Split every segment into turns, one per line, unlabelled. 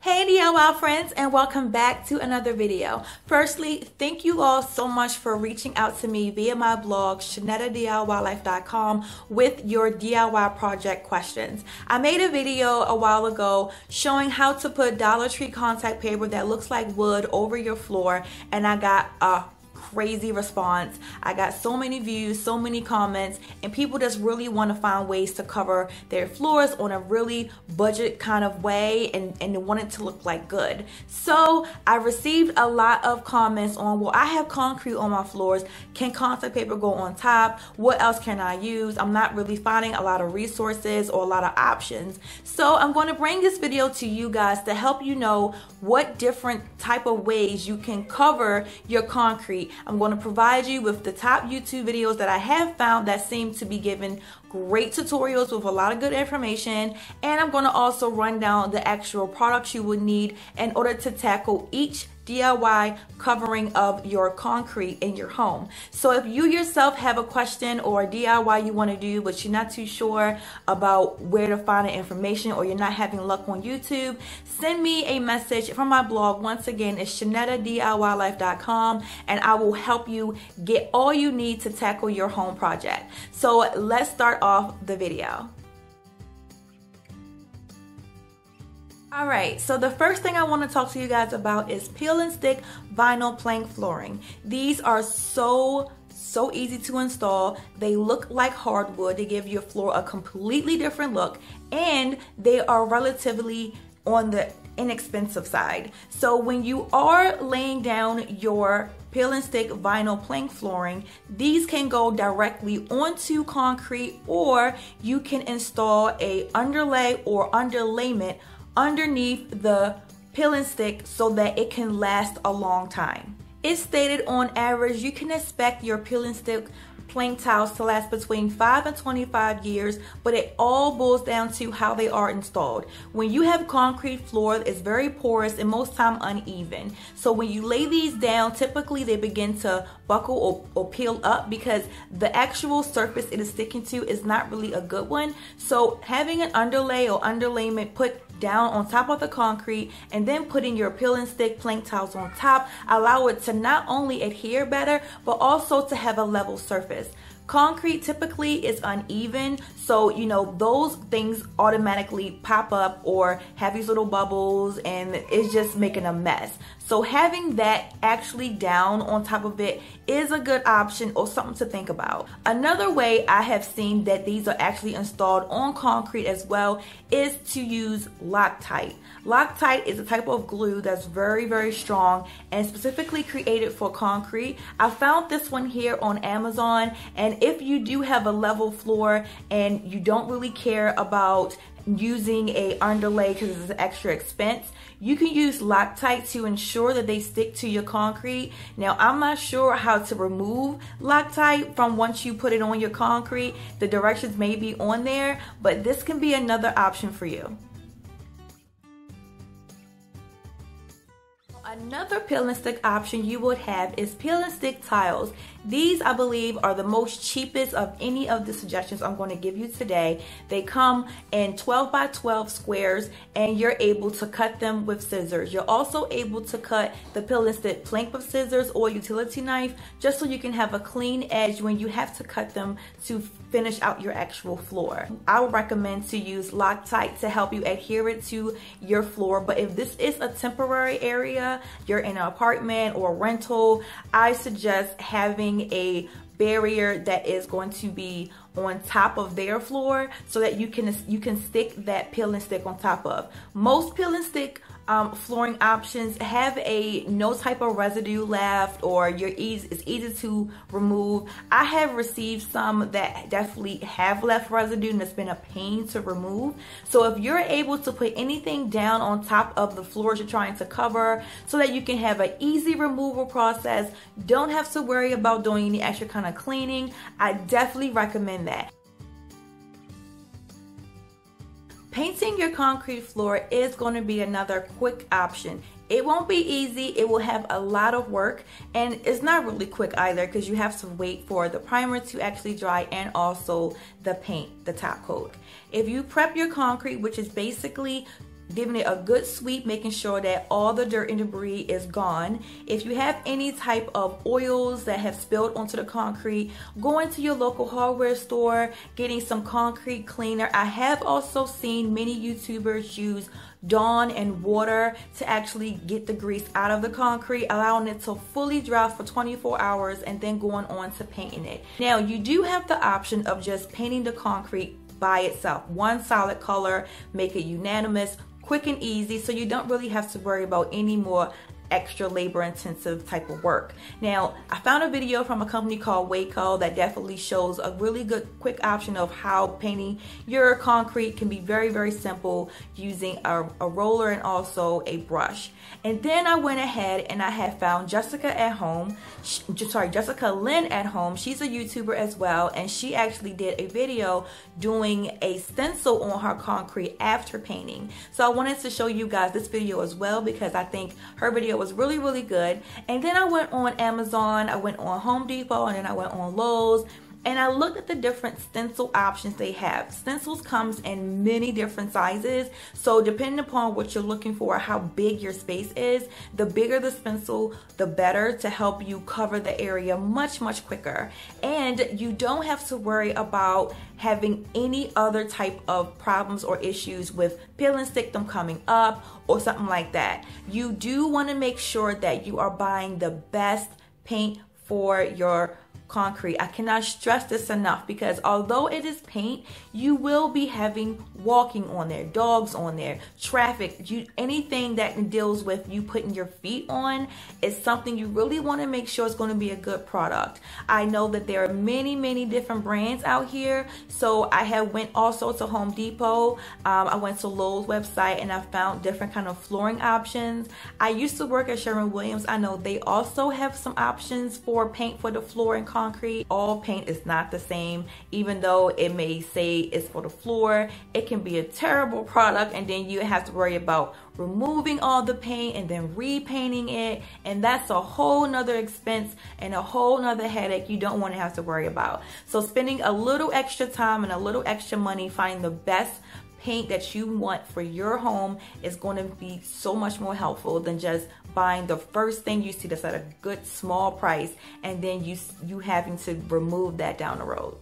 Hey DIY friends and welcome back to another video. Firstly, thank you all so much for reaching out to me via my blog ShanettaDIYLife.com with your DIY project questions. I made a video a while ago showing how to put Dollar Tree contact paper that looks like wood over your floor and I got a crazy response. I got so many views, so many comments, and people just really want to find ways to cover their floors on a really budget kind of way and, and they want it to look like good. So I received a lot of comments on, well, I have concrete on my floors. Can contact paper go on top? What else can I use? I'm not really finding a lot of resources or a lot of options. So I'm going to bring this video to you guys to help you know what different type of ways you can cover your concrete I'm going to provide you with the top YouTube videos that I have found that seem to be giving great tutorials with a lot of good information. And I'm going to also run down the actual products you would need in order to tackle each DIY covering of your concrete in your home. So if you yourself have a question or a DIY you want to do, but you're not too sure about where to find the information or you're not having luck on YouTube, send me a message from my blog. Once again, it's ShanettaDIYLife.com and I will help you get all you need to tackle your home project. So let's start off the video. All right, so the first thing I want to talk to you guys about is peel and stick vinyl plank flooring. These are so so easy to install. They look like hardwood. They give your floor a completely different look and they are relatively on the inexpensive side. So when you are laying down your peel and stick vinyl plank flooring, these can go directly onto concrete or you can install a underlay or underlayment underneath the peel and stick so that it can last a long time. It's stated on average you can expect your peel and stick plank tiles to last between 5 and 25 years, but it all boils down to how they are installed. When you have concrete floor, it's very porous and most time uneven. So when you lay these down, typically they begin to buckle or, or peel up because the actual surface it is sticking to is not really a good one. So having an underlay or underlayment put down on top of the concrete and then putting your peel and stick plank tiles on top allow it to not only adhere better but also to have a level surface Concrete typically is uneven, so you know those things automatically pop up or have these little bubbles and it's just making a mess. So having that actually down on top of it is a good option or something to think about. Another way I have seen that these are actually installed on concrete as well is to use Loctite. Loctite is a type of glue that's very, very strong and specifically created for concrete. I found this one here on Amazon and if you do have a level floor and you don't really care about using a underlay because it's an extra expense, you can use Loctite to ensure that they stick to your concrete. Now, I'm not sure how to remove Loctite from once you put it on your concrete. The directions may be on there, but this can be another option for you. Another peel and stick option you would have is peel and stick tiles. These, I believe, are the most cheapest of any of the suggestions I'm going to give you today. They come in 12 by 12 squares and you're able to cut them with scissors. You're also able to cut the peel and stick plank with scissors or utility knife just so you can have a clean edge when you have to cut them to finish out your actual floor. I would recommend to use Loctite to help you adhere it to your floor. But if this is a temporary area, you're in an apartment or rental, I suggest having a barrier that is going to be on top of their floor so that you can you can stick that peel and stick on top of. Most peel and stick um, flooring options have a no type of residue left or you're easy it's easy to remove I have received some that definitely have left residue and it's been a pain to remove so if you're able to put anything down on top of the floors you're trying to cover so that you can have an easy removal process don't have to worry about doing any extra kind of cleaning I definitely recommend that Painting your concrete floor is going to be another quick option. It won't be easy, it will have a lot of work, and it's not really quick either because you have to wait for the primer to actually dry and also the paint, the top coat. If you prep your concrete, which is basically giving it a good sweep, making sure that all the dirt and debris is gone. If you have any type of oils that have spilled onto the concrete, going to your local hardware store, getting some concrete cleaner. I have also seen many YouTubers use Dawn and water to actually get the grease out of the concrete, allowing it to fully dry for 24 hours and then going on to painting it. Now, you do have the option of just painting the concrete by itself. One solid color, make it unanimous, quick and easy so you don't really have to worry about any more extra labor intensive type of work. Now, I found a video from a company called Waco that definitely shows a really good quick option of how painting your concrete can be very, very simple using a, a roller and also a brush. And then I went ahead and I had found Jessica at home, sorry, Jessica Lynn at home. She's a YouTuber as well, and she actually did a video doing a stencil on her concrete after painting. So I wanted to show you guys this video as well because I think her video was really, really good. And then I went on Amazon, I went on Home Depot, and then I went on Lowe's and I looked at the different stencil options they have. Stencils comes in many different sizes. So depending upon what you're looking for, how big your space is, the bigger the stencil, the better to help you cover the area much, much quicker. And you don't have to worry about having any other type of problems or issues with peel and stick them coming up or something like that. You do want to make sure that you are buying the best paint for your concrete. I cannot stress this enough because although it is paint, you will be having walking on there, dogs on there, traffic, you anything that deals with you putting your feet on is something you really want to make sure is going to be a good product. I know that there are many, many different brands out here. So I have went also to Home Depot. Um, I went to Lowe's website and I found different kind of flooring options. I used to work at Sherwin-Williams. I know they also have some options for paint for the floor and concrete. All paint is not the same, even though it may say it's for the floor. It can be a terrible product and then you have to worry about removing all the paint and then repainting it. And that's a whole nother expense and a whole nother headache you don't want to have to worry about. So spending a little extra time and a little extra money finding the best paint that you want for your home is going to be so much more helpful than just buying the first thing you see that's at a good small price and then you you having to remove that down the road.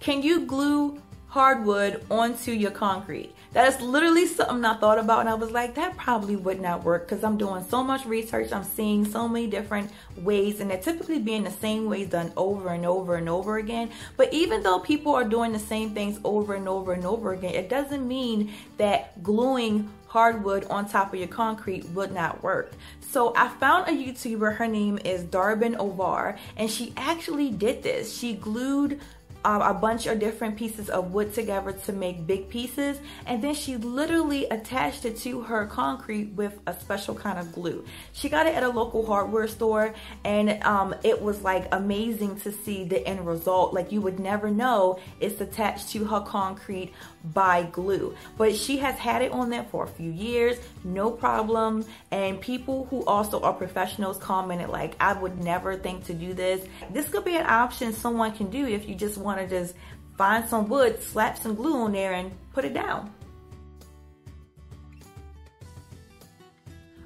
Can you glue hardwood onto your concrete? That is literally something I thought about and I was like, that probably would not work because I'm doing so much research. I'm seeing so many different ways and they're typically being the same ways done over and over and over again. But even though people are doing the same things over and over and over again, it doesn't mean that gluing hardwood on top of your concrete would not work. So I found a YouTuber, her name is Darbin Orvar, and she actually did this. She glued um, a bunch of different pieces of wood together to make big pieces. And then she literally attached it to her concrete with a special kind of glue. She got it at a local hardware store and um, it was like amazing to see the end result. Like you would never know it's attached to her concrete by glue. But she has had it on there for a few years no problem. And people who also are professionals commented like I would never think to do this. This could be an option someone can do if you just want to just find some wood, slap some glue on there and put it down.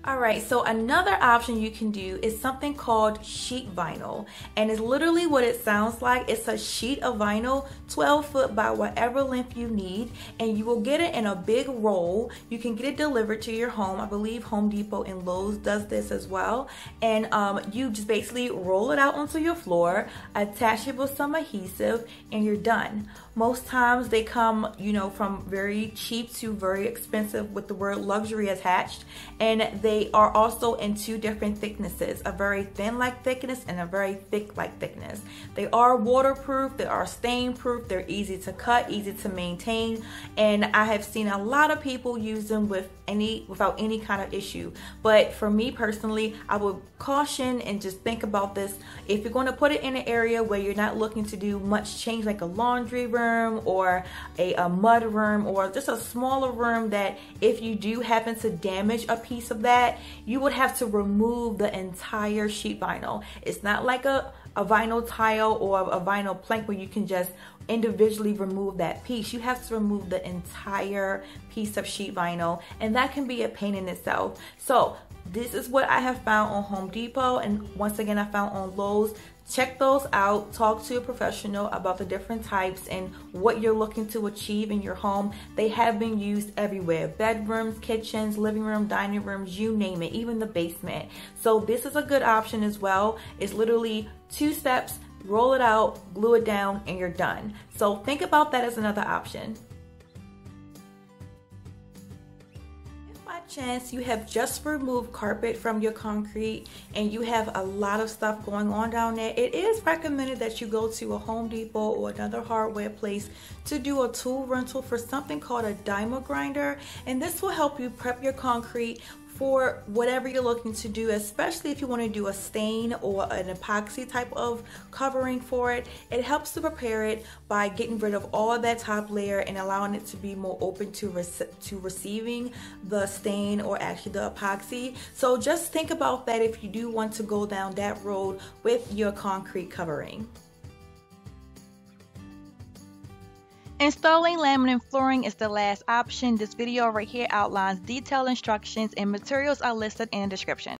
All right, so another option you can do is something called sheet vinyl. And it's literally what it sounds like. It's a sheet of vinyl, 12 foot by whatever length you need. And you will get it in a big roll. You can get it delivered to your home. I believe Home Depot and Lowe's does this as well. And um, you just basically roll it out onto your floor, attach it with some adhesive, and you're done. Most times they come, you know, from very cheap to very expensive with the word luxury attached. And they are also in two different thicknesses, a very thin like thickness and a very thick like thickness. They are waterproof, they are stain proof, they're easy to cut, easy to maintain. And I have seen a lot of people use them with any without any kind of issue. But for me personally, I would caution and just think about this. If you're going to put it in an area where you're not looking to do much change like a laundry room or a, a mud room or just a smaller room that if you do happen to damage a piece of that, that, you would have to remove the entire sheet vinyl. It's not like a, a vinyl tile or a vinyl plank where you can just individually remove that piece. You have to remove the entire piece of sheet vinyl and that can be a pain in itself. So this is what I have found on Home Depot and once again I found on Lowe's. Check those out, talk to a professional about the different types and what you're looking to achieve in your home. They have been used everywhere, bedrooms, kitchens, living room, dining rooms, you name it, even the basement. So this is a good option as well. It's literally two steps, roll it out, glue it down, and you're done. So think about that as another option. Chance you have just removed carpet from your concrete and you have a lot of stuff going on down there, it is recommended that you go to a Home Depot or another hardware place to do a tool rental for something called a diamond grinder. And this will help you prep your concrete for whatever you're looking to do, especially if you want to do a stain or an epoxy type of covering for it. It helps to prepare it by getting rid of all of that top layer and allowing it to be more open to, rec to receiving the stain or actually the epoxy. So just think about that if you do want to go down that road with your concrete covering. Installing laminate flooring is the last option. This video right here outlines detailed instructions and materials are listed in the description.